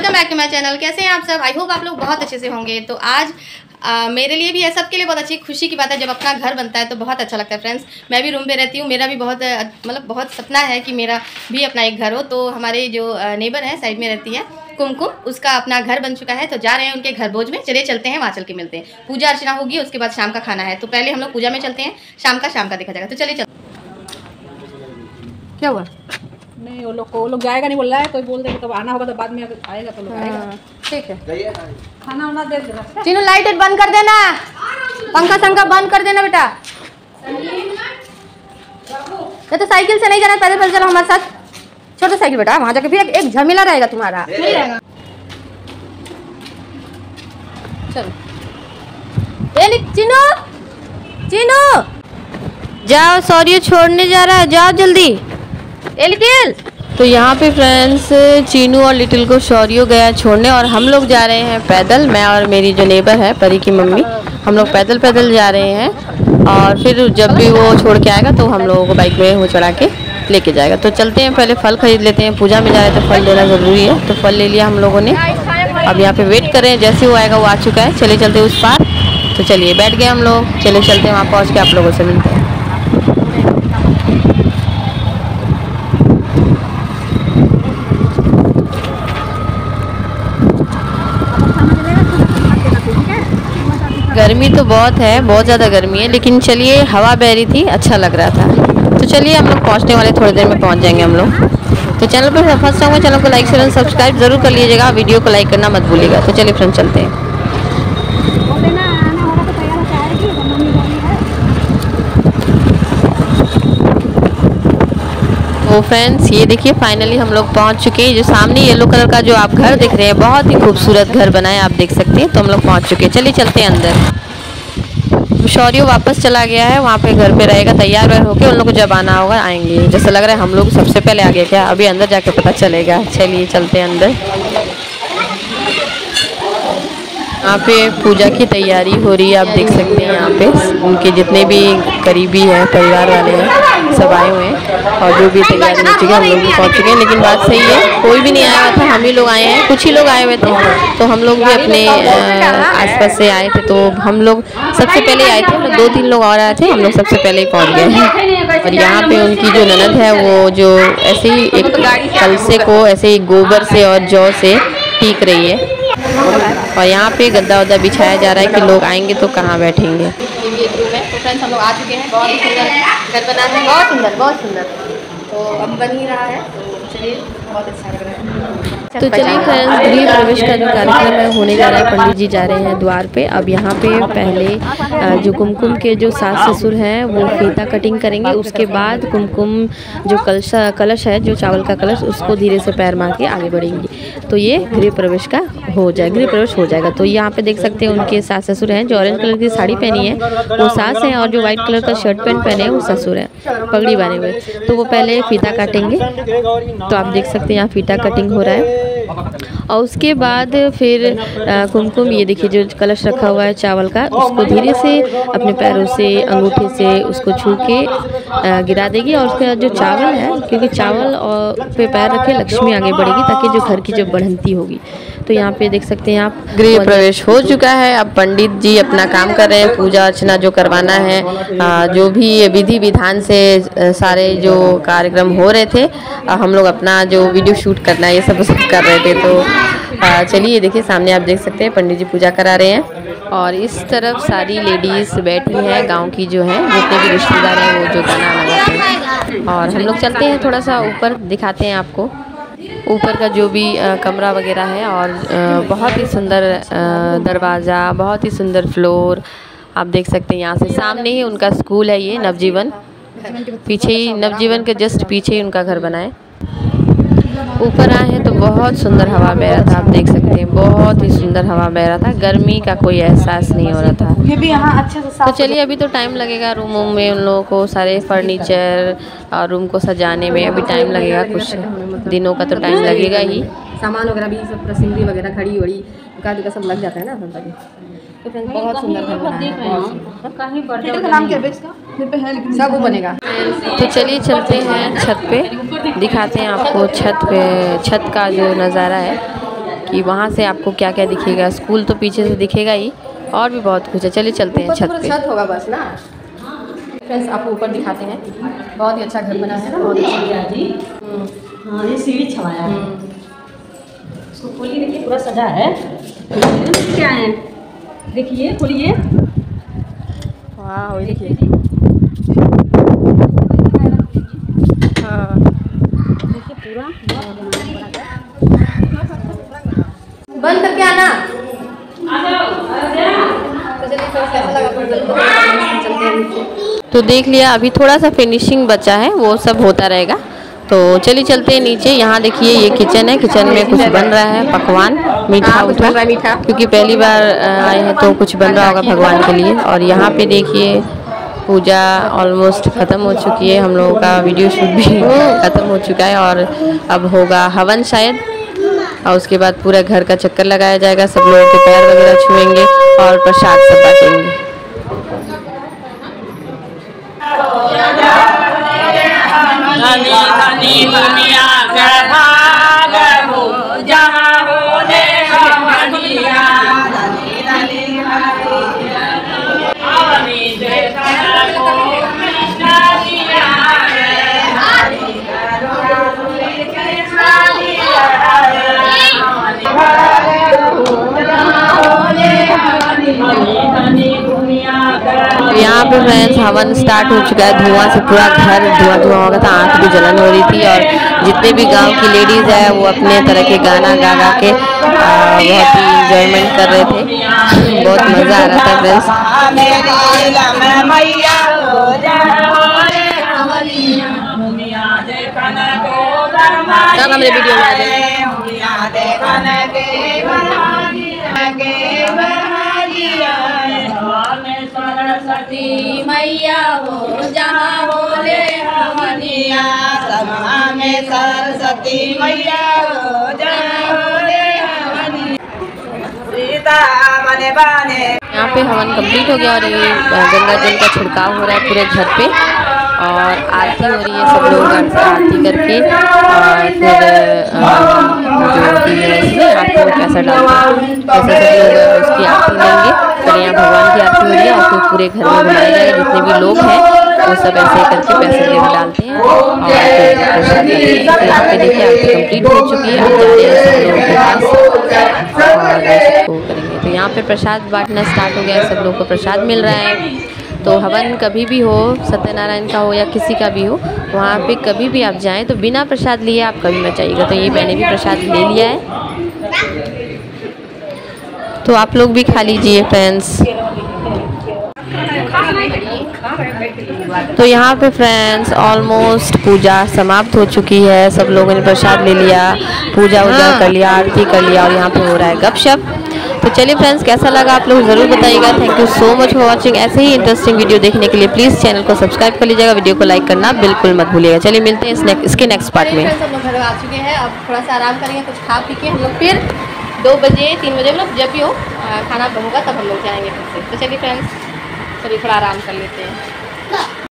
Welcome back to my channel कैसे हैं आप सब? आई होप आप लोग बहुत अच्छे से होंगे। तो आज आ, मेरे लिए भी है सबके लिए बहुत अच्छी खुशी की बात है। जब अपना घर बनता है तो बहुत अच्छा लगता है फ्रेंड्स मैं भी रूम पे रहती हूँ। मेरा भी बहुत मतलब बहुत सपना है कि मेरा भी अपना एक घर हो। तो हमारे जो नेबर हैं साइड में रहती है कुमकुम उसका अपना घर बन चुका है। तो जा रहे हैं उनके घर भोज में। चलिए चलते हैं वहाँ चल के मिलते हैं। पूजा अर्चना होगी उसके बाद शाम का खाना है। तो पहले हम लोग पूजा में चलते हैं। शाम का शाम का देखा जाएगा। तो चलिए चल क्या हुआ? नहीं वो लोग को वो लोग जाएगा नहीं बोल रहा है कोई बोल देगा तब आना होगा तो बाद में आएगा तो लोग आएगा। हाँ, ठीक है। खाना वाना दे ठीक चीनू लाइट बंद कर देना। पंखा संखा बंद कर देना बेटा। ये तो साइकिल से नहीं जाना पैदल पैदल चलो हमारे साथ। छोटा साइकिल बेटा वहाँ जाके फिर एक, झमेला रहेगा तुम्हारा। चलो। चीनू! चीनू! जाओ सॉरी छोड़ने जा रहा है। जाओ जल्दी। तो यहाँ पे फ्रेंड्स चीनू और लिटिल को शौर्यो गया छोड़ने और हम लोग जा रहे हैं पैदल। मैं और मेरी जो नेबर है, परी की मम्मी, हम लोग पैदल पैदल जा रहे हैं और फिर जब भी वो छोड़ के आएगा तो हम लोगों को बाइक में वो चढ़ा के लेके जाएगा। तो चलते हैं, पहले फल खरीद लेते हैं। पूजा में जा रहे तो फल लेना ज़रूरी है। तो फल ले लिया हम लोगों ने। अब यहाँ पे वेट कर जैसे वो आएगा, वो आ चुका है। चले चलते उस पार। तो चलिए, बैठ गए हम लोग। चले चलते हैं, वहाँ पहुँच के आप लोगों से मिलते हैं। गर्मी तो बहुत है, बहुत ज़्यादा गर्मी है, लेकिन चलिए, हवा बह रही थी अच्छा लग रहा था। तो चलिए, हम लोग पहुँचने वाले थोड़ी देर में पहुँच जाएँगे हम लोग। तो चैनल पर फ़र्स्ट टाइम चैनल को लाइक शेयर सब्सक्राइब ज़रूर कर लीजिएगा, वीडियो को लाइक करना मत भूलिएगा। तो चलिए फ्रेंड चलते हैं बोल देना आना होगा तो तैयार होकर आएगी तो मम्मी जानी है फ्रेंड्स ये देखिए फाइनली हम लोग पहुँच चुके हैं। जो सामने येलो कलर का जो आप घर देख रहे हैं, बहुत ही खूबसूरत घर बना है, आप देख सकते हैं। तो हम लोग पहुँच चुके हैं। चलिए चलते हैं अंदर। शौर्य वापस चला गया है, वहाँ पे घर पे रहेगा, तैयार वैयार होके उन लोग को जब आना होगा, आएँगे। जैसे लग रहा है, हम लोग सबसे पहले आ गए क्या अभी अंदर जाके पता चलेगा। चलिए चलते हैं अंदर। यहाँ पे पूजा की तैयारी हो रही है, आप देख सकते हैं यहाँ पे। उनके जितने भी करीबी हैं, परिवार वाले हैं। सब आए हुए हैं और जो भी तैयारी हो चुकी है हम लोग भी पहुँच चुके हैं। लेकिन बात सही है कोई भी नहीं आया हुआ था हम ही लोग आए हैं कुछ ही लोग आए हुए थे। तो हम लोग भी अपने अ, आसपास से आए थे तो हम लोग सबसे पहले आए थे दो तीन लोग और आए थे हम लोग सबसे पहले ही पहुँच गए हैं। और यहाँ पे उनकी जो ननद है वो जो ऐसे ही एक कलसे को ऐसे ही गोबर से और जौ से टीक रही है। और यहाँ पे गद्दा वद्दा बिछाया जा रहा है कि लोग आएँगे तो कहाँ बैठेंगे। फ्रेंड्स हम लोग आ चुके हैं। बहुत ही सुंदर घर बना है। बहुत सुंदर बहुत सुंदर। तो अब बन ही रहा है। तो चलिए बहुत अच्छा लग रहा है। तो चलिए फ्रेंड्स गृह प्रवेश का जो कार्यक्रम है होने जा रहा है। पंडित जी जा रहे हैं द्वार पे। अब यहाँ पे पहले जो कुमकुम के जो सास ससुर हैं वो फीता कटिंग करेंगे। उसके बाद कुमकुम जो कलश कलश है जो चावल का कलश उसको धीरे से पैर मार के आगे बढ़ेंगे। तो ये गृह प्रवेश का हो जाए गृह प्रवेश हो जाएगा। तो यहाँ पे देख सकते हैं उनके सास ससुर हैं, जो ऑरेंज कलर की साड़ी पहनी है, वो सास हैं और जो व्हाइट कलर का शर्ट पैंट पहने हैं, वो ससुर हैं, पगड़ी बांधे हुए। तो वो पहले फीता काटेंगे तो आप देख सकते हैं यहाँ फीता कटिंग हो रहा है। और उसके बाद फिर कुमकुम, ये देखिए जो कलश रखा हुआ है चावल का, उसको धीरे से अपने पैरों से, अंगूठे से उसको छू के गिरा देगी। और उसके बाद जो चावल है, क्योंकि चावल और पे पैर रखे, लक्ष्मी आगे बढ़ेगी, ताकि जो घर की जब बढ़ंती होगी। तो यहाँ पे देख सकते हैं आप। गृह प्रवेश हो चुका है। अब पंडित जी अपना काम कर रहे हैं पूजा अर्चना जो करवाना है अ, जो भी विधि विधान से सारे जो कार्यक्रम हो रहे थे हम लोग अपना जो वीडियो शूट करना है ये सब सब कर रहे थे। तो चलिए देखिए सामने आप देख सकते हैं पंडित जी पूजा करा रहे हैं। और इस तरफ़ सारी लेडीज़ बैठी हैं गाँव की जो हैं जितने भी रिश्तेदार हैं वो जो गाना लगाते हैं। और हम लोग चलते हैं थोड़ा सा ऊपर दिखाते हैं आपको। ऊपर का जो भी कमरा वगैरह है और बहुत ही सुंदर दरवाज़ा, बहुत ही सुंदर फ्लोर, आप देख सकते हैं यहाँ से। सामने ही उनका स्कूल है ये, नवजीवन। पीछे ही, नवजीवन के जस्ट पीछे ही उनका घर बना है। ऊपर आए हैं तो बहुत सुंदर हवा बह रहा था आप देख सकते हैं। बहुत ही सुंदर हवा बह रहा था गर्मी का कोई एहसास नहीं हो रहा था। ये भी यहाँ अच्छे से तो चलिए अभी तो टाइम लगेगा रूम वूम में उन लोगों को सारे फर्नीचर और रूम को सजाने में अभी टाइम लगेगा कुछ। दिनों का तो टाइम लगेगा ही। सामान वगैरह भी सब सिंदी वगैरह खड़ी वड़ी का का सब लग जाता है ना सब तक तो फ्रेंड्स बहुत सुंदर घर बना है बहुत कहीं पर नाम क्या है इसका? ये पे है लेकिन सब वो बनेगा। तो चलिए चलते हैं छत पे। दिखाते हैं आपको छत पे छत का जो नज़ारा है कि वहाँ से आपको क्या क्या दिखेगा। स्कूल तो पीछे से दिखेगा ही और भी बहुत कुछ है। चलिए चलते हैं छत पे। छत होगा बस ना। फ्रेंड्स आपको ऊपर दिखाते हैं। बहुत ही अच्छा घर बना है ना बहुत अच्छा जी हाँ ये सीढ़ी छवाया है। इसको खोलिए देखिए पूरा सजा है। क्या है? देखिए खोलिए। वाह देखिए। हाँ। देखिए पूरा बंद करके आना। तो देख लिया अभी थोड़ा सा फिनिशिंग बचा है वो सब होता रहेगा। तो चलिए चलते हैं नीचे। यहाँ देखिए ये किचन है। किचन में कुछ बन रहा है पकवान मीठा उठा। मीठा। क्योंकि पहली बार आए हैं तो कुछ बन रहा होगा भगवान के लिए। और यहाँ पे देखिए पूजा ऑलमोस्ट ख़त्म हो चुकी है। हम लोगों का वीडियो शूट भी ख़त्म हो चुका है और अब होगा हवन शायद। और उसके बाद पूरा घर का चक्कर लगाया जाएगा। सब लोगों के पैर वगैरह छुएँगे और प्रसाद सब बांटेंगे। धनी धनी दुनिया के भाग हो होने हमनिया धनी धनी तो फ्रेंड्स हवन स्टार्ट हो चुका है धुआँ से पूरा घर धुआँ धुआँ हो गया था आँख भी जलन हो रही थी और जितने भी गाँव की लेडीज़ है वो अपने तरह के गाना गा गा के बहुत ही इंजॉयमेंट कर रहे थे। बहुत मज़ा आ रहा था फ्रेंड्स जहाँ सरस्वती मैया यहाँ पे हवन कंप्लीट हो गया और ये गंगा जल का छिड़काव हो रहा है पूरे घर पे और आरती हो रही है सब लोग आरती करके और फिर जो पैसा उसकी आरती लेंगे फिर यहाँ भगवान की आरती हो रही है और फिर पूरे घर में घुमाया जाएगा, जितने भी लोग हैं। वो सब ऐसे करके पैसे वगैरह डालते हैं। और हैं तो यहाँ पे देखिए आरती कंप्लीट हो चुकी है अब जा रहे हैं तो यहाँ पे प्रसाद बांटना स्टार्ट हो गया है, सब लोग को प्रसाद मिल रहा है। तो हवन कभी भी हो, सत्यनारायण का हो या किसी का भी हो, वहाँ पे कभी भी आप जाएँ तो बिना प्रसाद लिए आप कभी मत जाइएगा। तो ये मैंने भी प्रसाद ले लिया है। तो आप लोग भी खा लीजिए फ्रेंड्स तो यहाँ पे फ्रेंड्स ऑलमोस्ट पूजा समाप्त हो चुकी है। सब लोगों ने प्रसाद ले लिया पूजा वूजा कर लिया आरती कर लिया और यहाँ पे हो रहा है गपशप। तो चलिए फ्रेंड्स कैसा लगा आप लोग ज़रूर बताइएगा। Thank you so much for watching ऐसे ही इंटरेस्टिंग वीडियो देखने के लिए प्लीज़ चैनल को सब्सक्राइब कर लीजिएगा। वीडियो को लाइक करना बिल्कुल मत भूलिएगा। चलिए मिलते हैं इसके नेक्स्ट पार्ट में। सब लोग घर आ चुके हैं। अब थोड़ा सा आराम करेंगे कुछ खा पी के। हम लोग फिर दो बजे तीन बजे मतलब जब भी हो खाना होगा तब हम लोग जाएँगे फिर से। तो चलिए फ्रेंड्स चलिए थोड़ा आराम कर लेते हैं।